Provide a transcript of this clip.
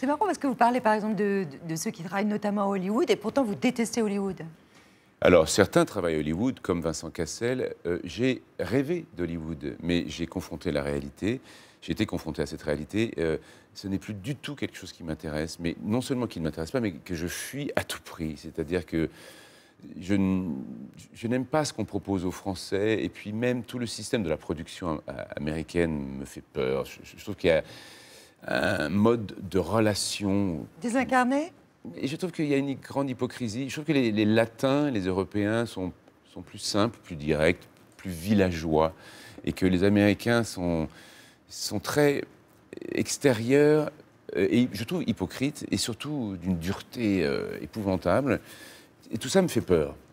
C'est marrant parce que vous parlez par exemple de, ceux qui travaillent notamment à Hollywood et pourtant vous détestez Hollywood. Alors certains travaillent à Hollywood, comme Vincent Cassel. Euh, j'ai rêvé d'Hollywood, mais j'ai confronté la réalité. J'ai été confronté à cette réalité. Euh, ce n'est plus du tout quelque chose qui m'intéresse, mais non seulement qui ne m'intéresse pas, mais que je fuis à tout prix. C'est-à-dire que je, n'aime pas ce qu'on propose aux Français, et puis même tout le système de la production américaine me fait peur. Je, trouve qu'il y a un mode de relation... Désincarné? Et je trouve qu'il y a une grande hypocrisie. Je trouve que les, Latins, les Européens sont, sont plus simples, plus directs, plus villageois, et que les Américains sont, sont très extérieurs euh, et je trouve hypocrites et surtout d'une dureté euh, épouvantable. Et tout ça me fait peur.